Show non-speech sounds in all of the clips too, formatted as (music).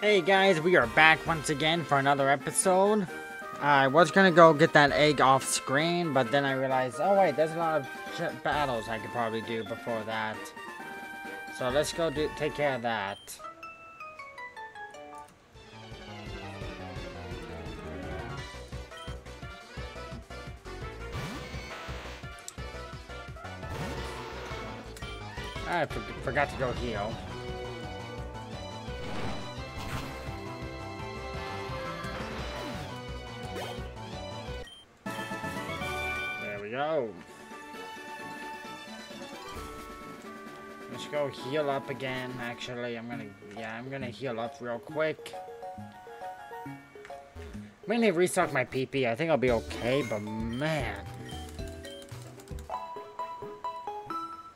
Hey guys, we are back once again for another episode. I was gonna go get that egg off screen, but then I realized, oh wait, there's a lot of battles I could probably do before that. So let's go do take care of that. I forgot to go heal. We go. Let's go heal up again. Actually, I'm gonna, yeah, I'm gonna heal up real quick. Mainly restock my PP. I think I'll be okay, but man.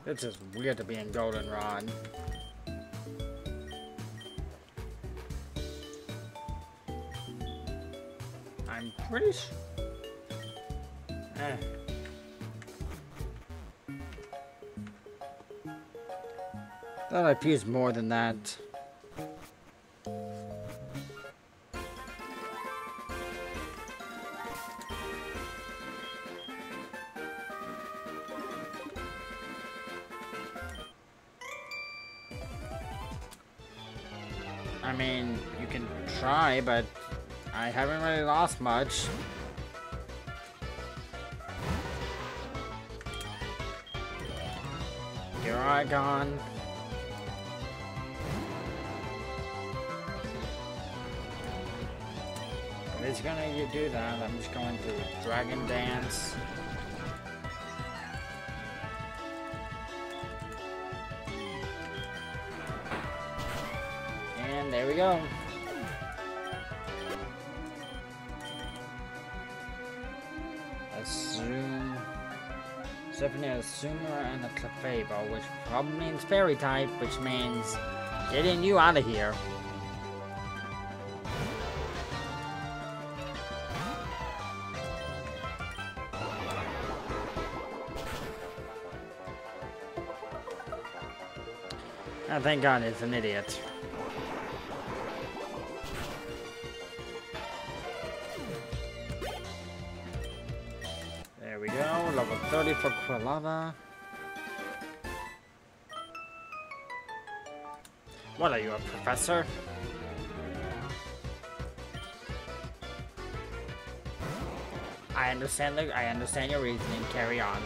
It's just weird to be in Goldenrod. I'm pretty sure. Eh. Thought I'd used more than that. I mean, you can try, but I haven't really lost much. You're I gone. Gonna do that, I'm just going to Dragon Dance. And there we go. Assume. Stephanie a Sumer and a Clefable, which probably means fairy type, which means getting you out of here. Thank God it's an idiot. There we go, level 30 for Quilava. What are you, a professor? I understand the I understand your reasoning, carry on.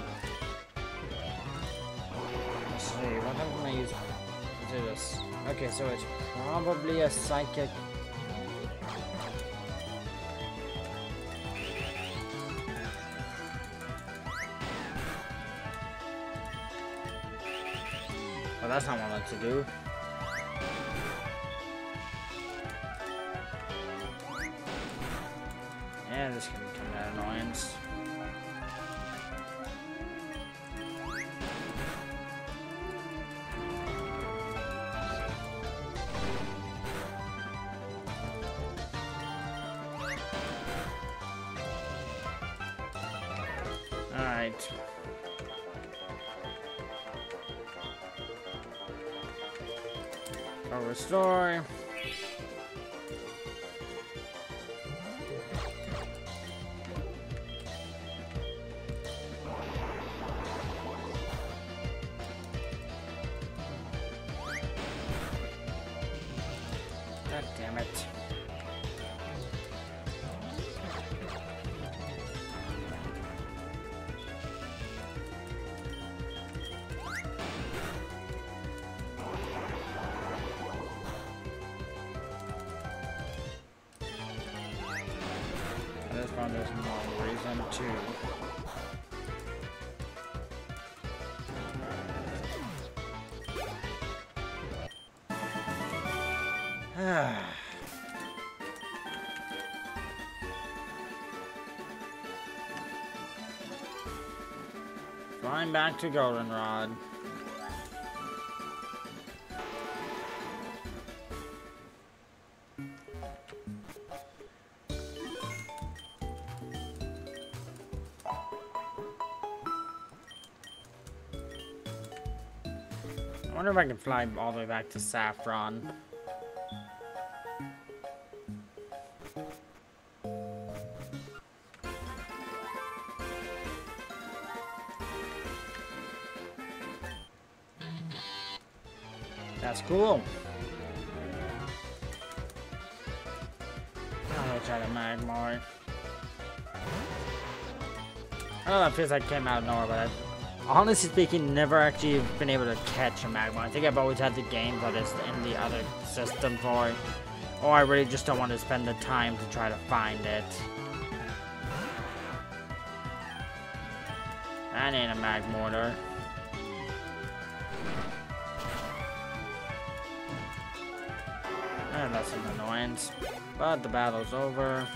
Okay, so it's probably a psychic Well, that's not what I want to do. Yeah, this can become an annoyance. God damn it. This one there's more reason to. (sighs) Flying back to Goldenrod. I wonder if I can fly all the way back to Saffron. That's cool. I'll try to mag more. I don't know, if feels like came out of nowhere, but I've, honestly speaking, never actually been able to catch a Magmar. I think I've always had the game, but it's in the other system for or I really just don't want to spend the time to try to find it. That ain't a Magmortar. And ah, that's an annoyance. But the battle's over.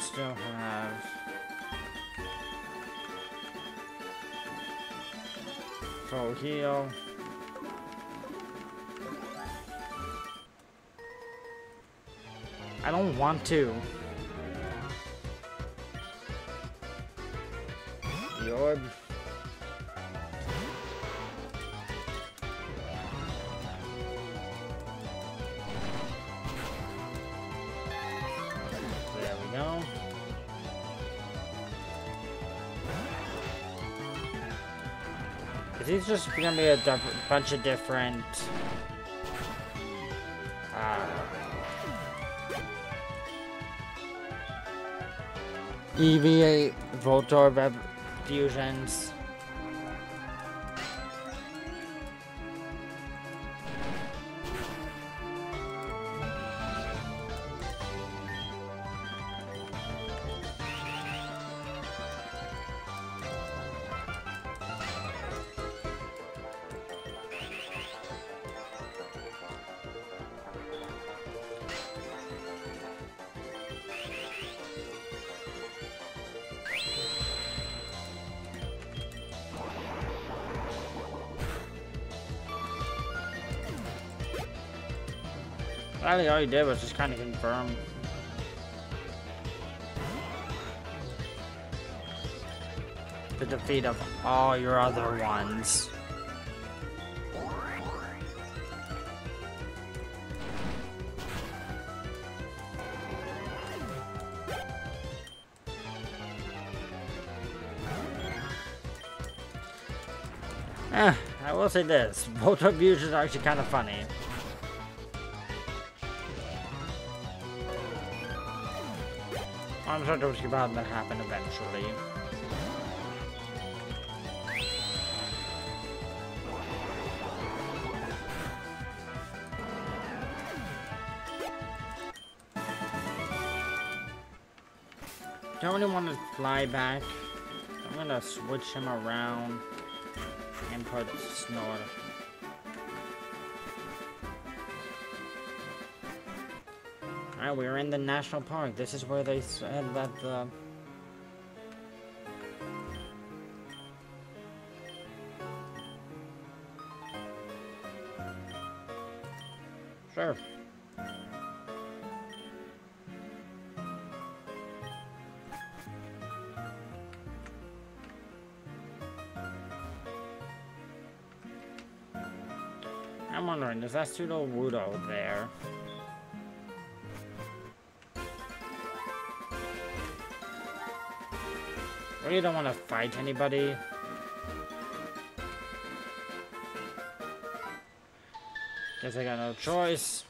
Still have... Full heal. I don't want to. The orb. Is just gonna be a bunch of different uh, EVA Voltor Rev fusions. think all you did was just kind of confirm. The defeat of all your other ones. Eh, I will say this, both of are actually kind of funny. I'm about that happen eventually. Don't really want to fly back. I'm gonna switch him around and put Snore. Alright, we're in the national park. This is where they said uh, that the... Sure. I'm wondering, is that Sudowoodo there? Really don't want to fight anybody. Guess I got no choice.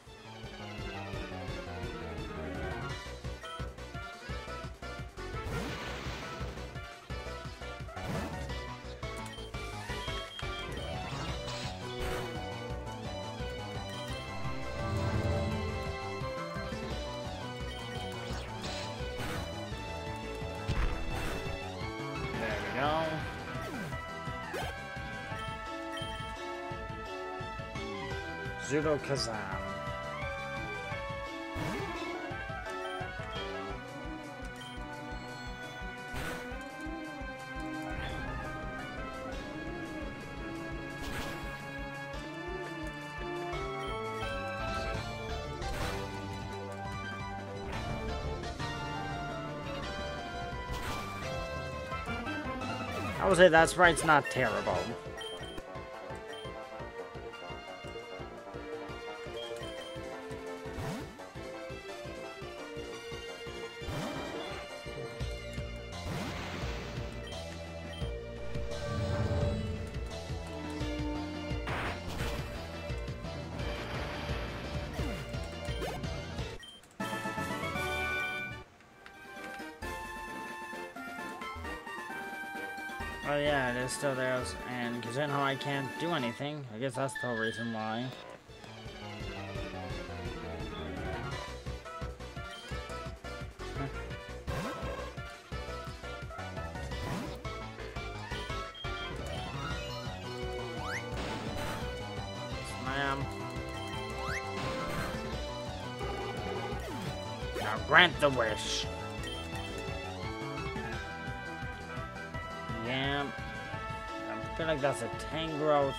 Zudo Kazam. I would say that sprite's not terrible. Oh yeah, it is still there, and then how I can't do anything. I guess that's the whole reason why. Grant the wish. That's a Tangrowth.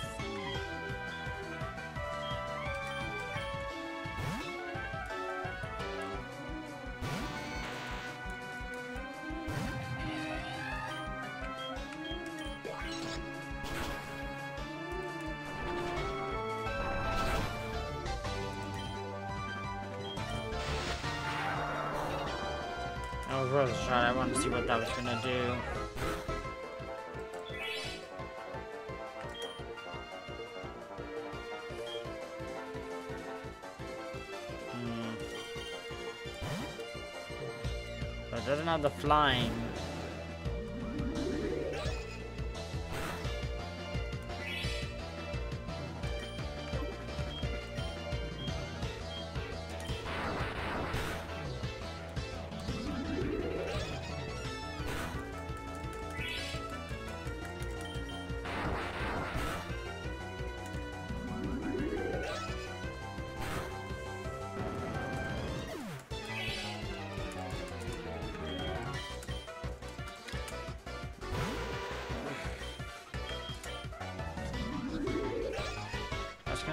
That was worth a shot. I wanted to see what that was gonna do. The flying.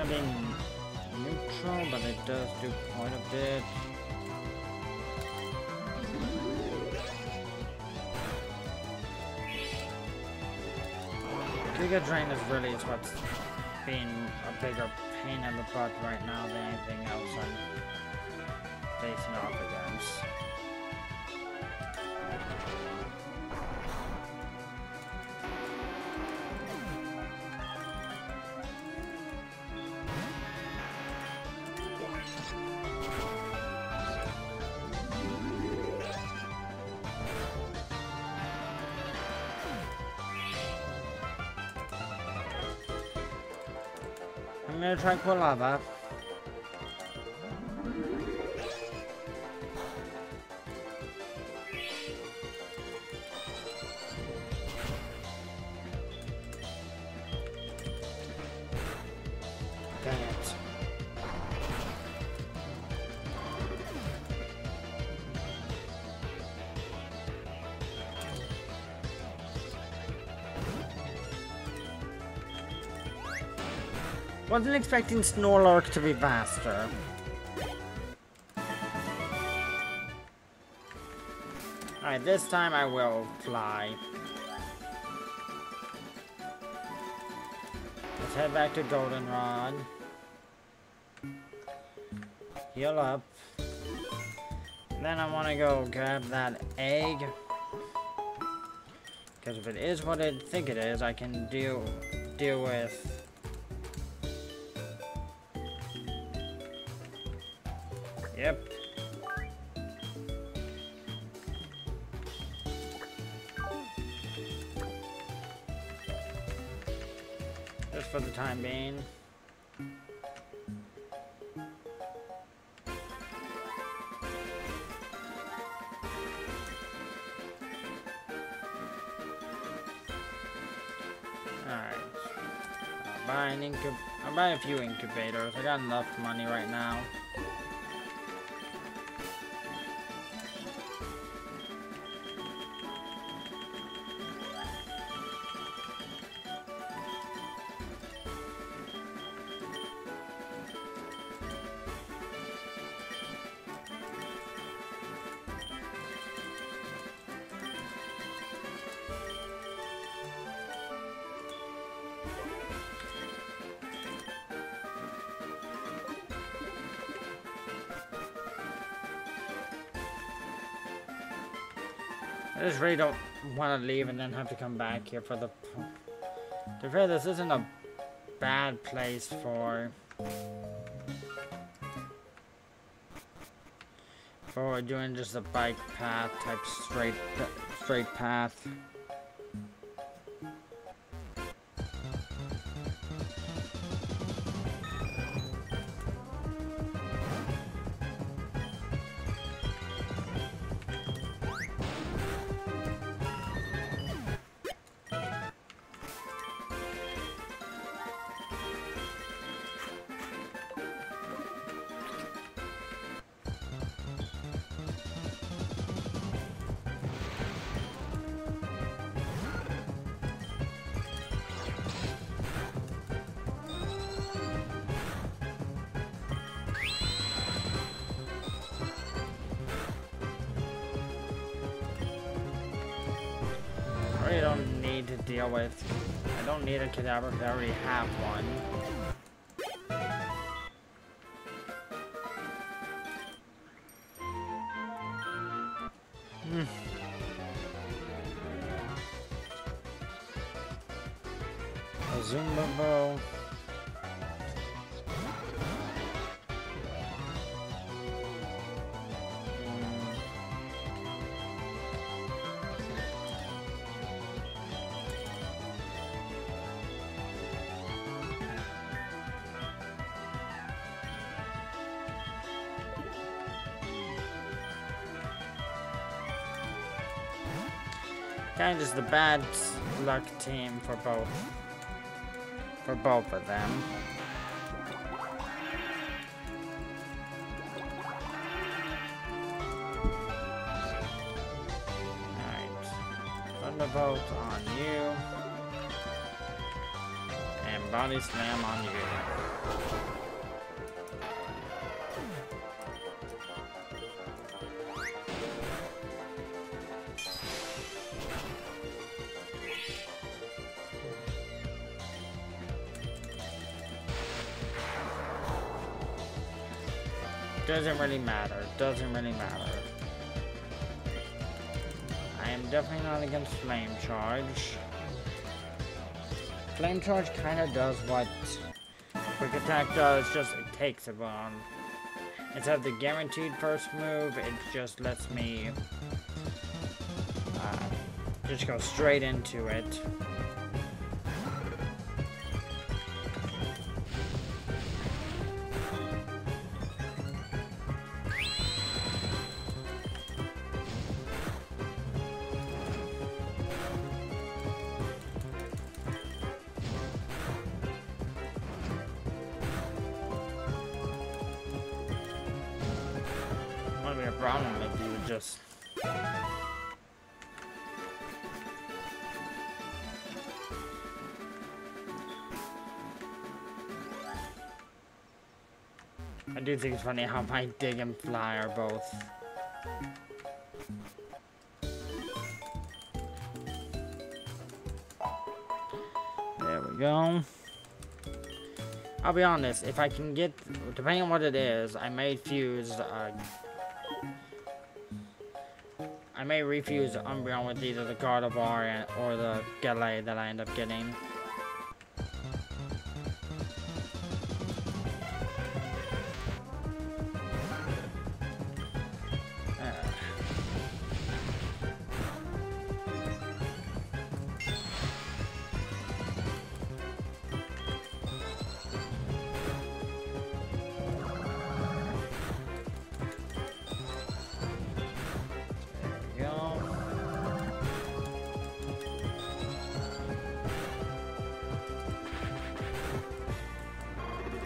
Gonna neutral, but it does do quite a bit. Giga Drain is really is what's being a bigger pain in the butt right now than anything else I'm facing off against. I'm gonna try Quilava. Dang Wasn't expecting Snorlax to be faster. Alright, this time I will fly. Let's head back to Goldenrod. Heal up. Then I want to go grab that egg. Because if it is what I think it is, I can deal deal with Just for the time being. Alright. I'll buy an incub I'll buy a few incubators. I got enough money right now. Really don't want to leave and then have to come back here for the... To fair, this isn't a bad place for... For doing just a bike path type straight straight path. I don't need a cadaver because I already have one. Hmm. A bow. Kind just the bad luck team for both. For both of them. Alright. Thunderbolt on you. And Body Slam on you. Doesn't really matter. Doesn't really matter. I am definitely not against Flame Charge. Flame Charge kind of does what Quick Attack does, just it takes a bomb. Instead of the guaranteed first move, it just lets me uh, just go straight into it. If would just I do think it's funny how my dig and fly are both. There we go. I'll be honest, if I can get, depending on what it is, I may fuse, uh, I may refuse Umbreon with either the Gardevoir or the Gallade that I end up getting.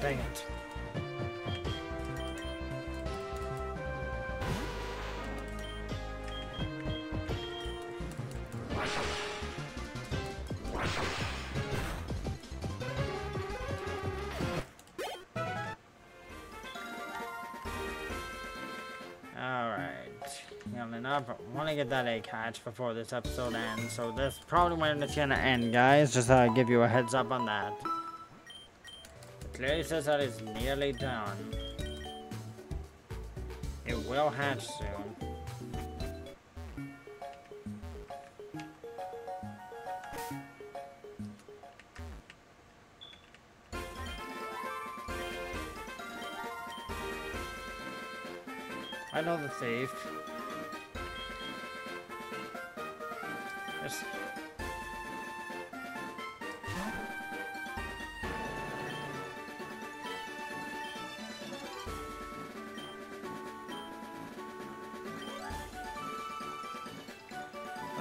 Dang it. Want to get that egg hatch before this episode ends, so that's probably when it's gonna end, guys. Just uh, give you a heads up on that. Says that it's nearly done. It will hatch soon. I know the thief. Just...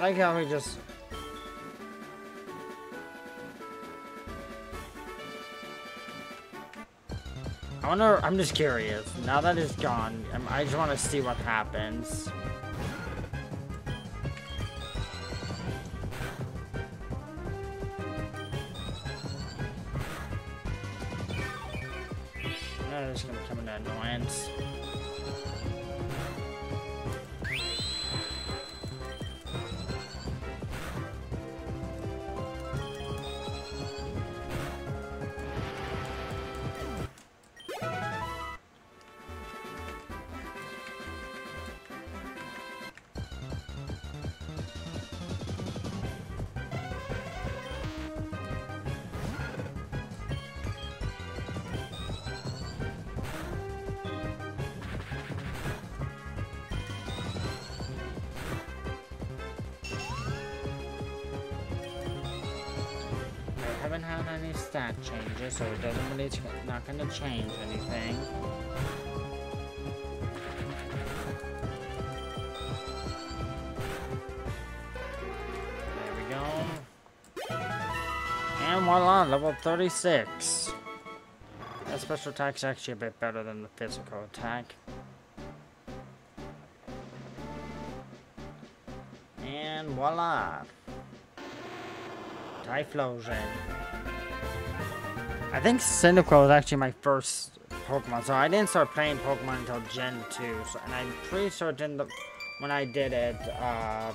like how we just... I wonder, I'm just curious. Now that it's gone, um, I just want to see what happens. Haven't had any stat changes, so it doesn't really, not gonna change anything. There we go. And voila, level 36. That special attack's actually a bit better than the physical attack. And voila! Typhlosion. I think Cyndaquil was actually my first Pokemon, so I didn't start playing Pokemon until Gen 2, so, and I'm pretty certain that when I did it, uh,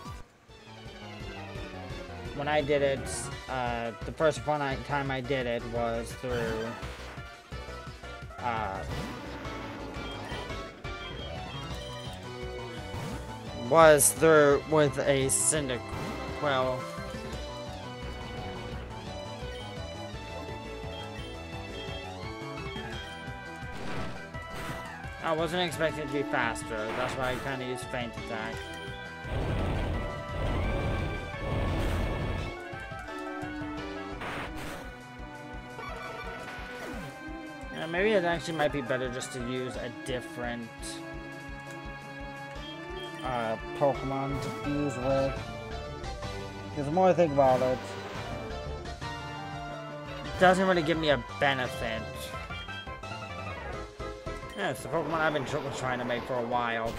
when I did it, uh, the first one I, time I did it was through, uh, was through with a Cyndaquil. I wasn't expecting to be faster, that's why I kind of used Feint Attack. Yeah, maybe it actually might be better just to use a different uh, Pokemon to fuse with. Because the more I think about it, it doesn't really give me a benefit. Yeah, it's the Pokemon I've been trying to make for a while.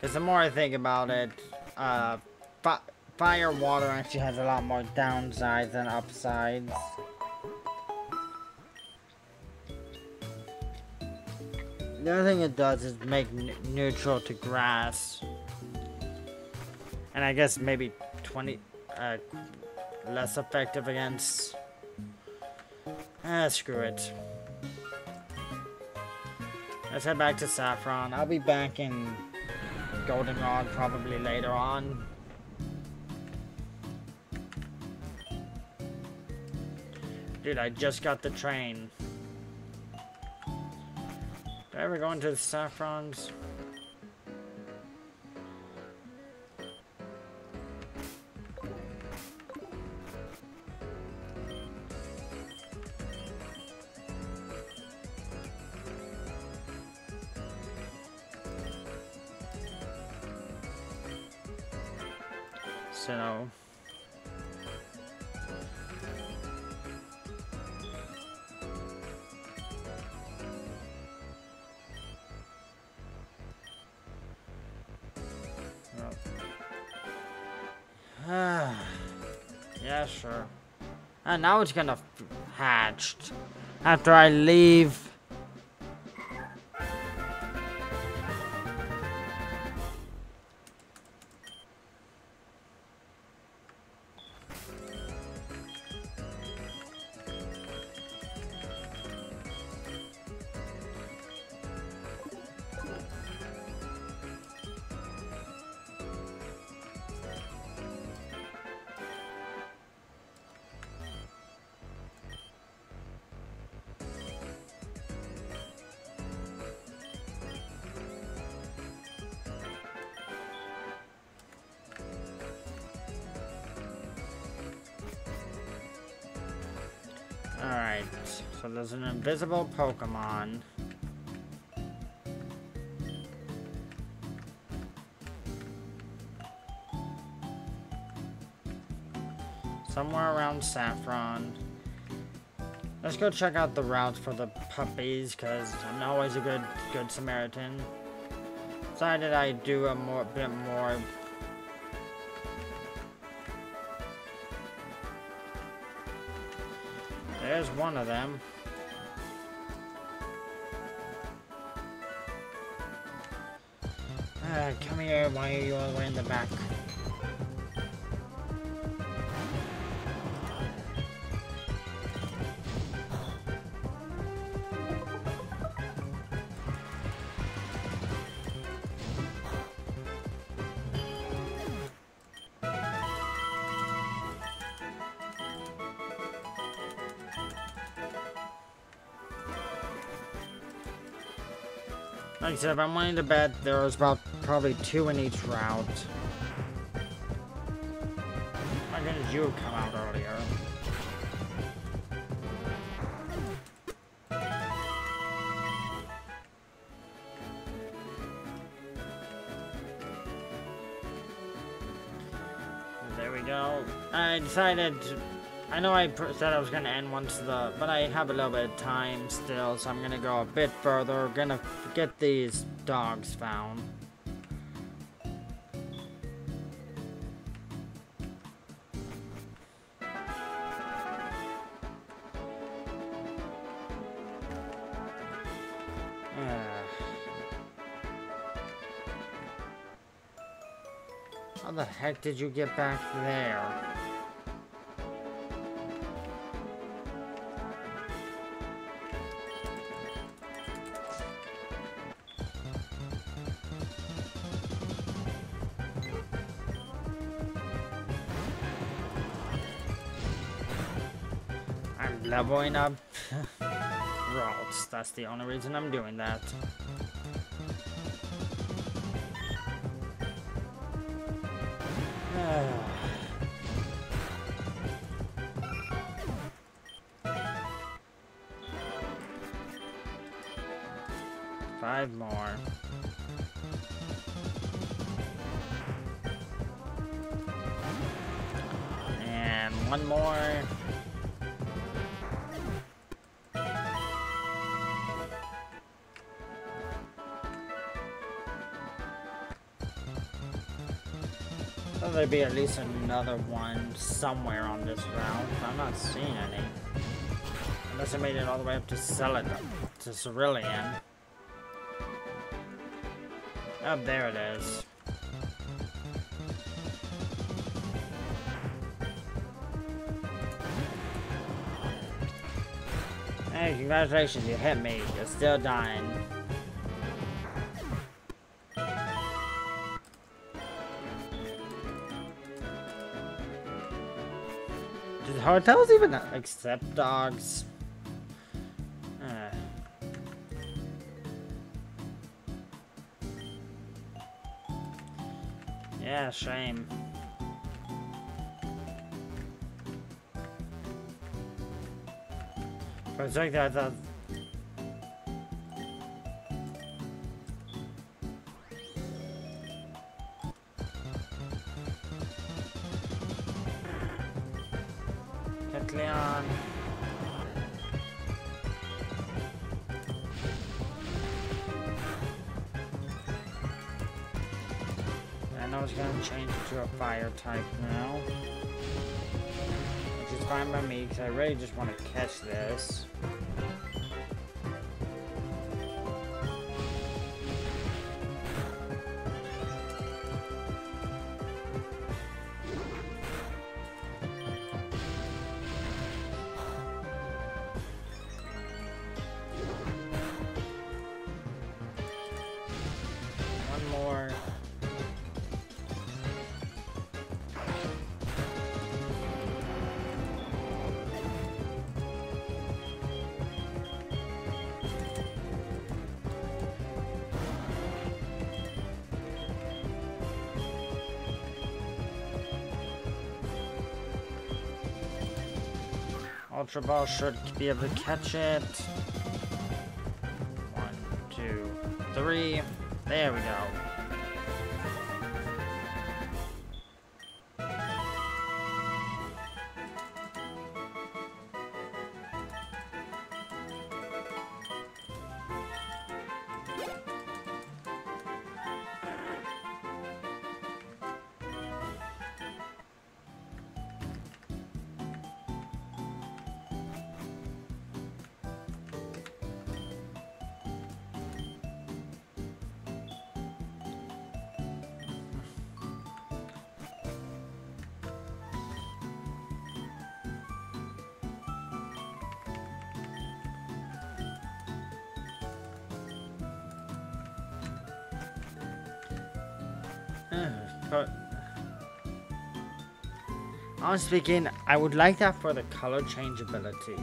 Because the more I think about it, uh, fi fire water actually has a lot more downsides than upsides. The other thing it does is make neutral to grass. And I guess maybe 20 uh, less effective against. Ah, screw it. Let's head back to Saffron. I'll be back in Goldenrod probably later on. Dude, I just got the train. Did I ever go into the Saffrons? So... (sighs) yeah, sure. And now it's gonna hatched. After I leave Alright, so there's an invisible Pokemon. Somewhere around Saffron. Let's go check out the routes for the puppies, because I'm always a good good Samaritan. Decided I'd do a more bit more There's one of them. Uh, come here, why are you all the way in the back? Like I said, if I'm willing to bet there was about probably two in each route. My goodness, you would come out earlier. There we go. I decided I know I said I was going to end once the, but I have a little bit of time still, so I'm going to go a bit further. Going to get these dogs found. How the heck did you get back there? Leveling up routes. That's the only reason I'm doing that. (sighs) (sighs) be at least another one somewhere on this route. I'm not seeing any. Unless I made it all the way up to Celadon, to Cerulean. Oh, there it is. Hey, congratulations, you hit me. You're still dying. Hotels even accept dogs? Uh. Yeah, shame. For a second I a fire type now. Which is fine by me, because I really just want to catch this. Ultra Ball should be able to catch it. One, two, three. There we go. Speaking, I would like that for the color changeability.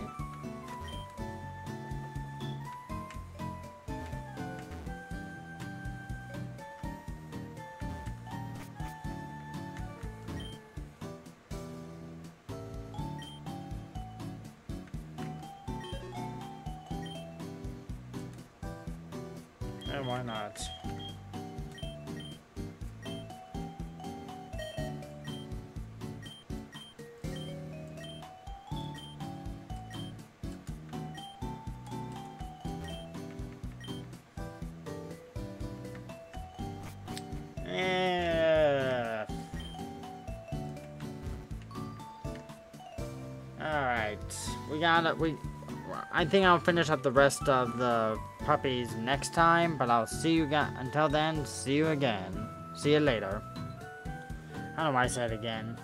We got it. We. I think I'll finish up the rest of the puppies next time, but I'll see you guys. Until then, see you again. See you later. I don't know why I said again.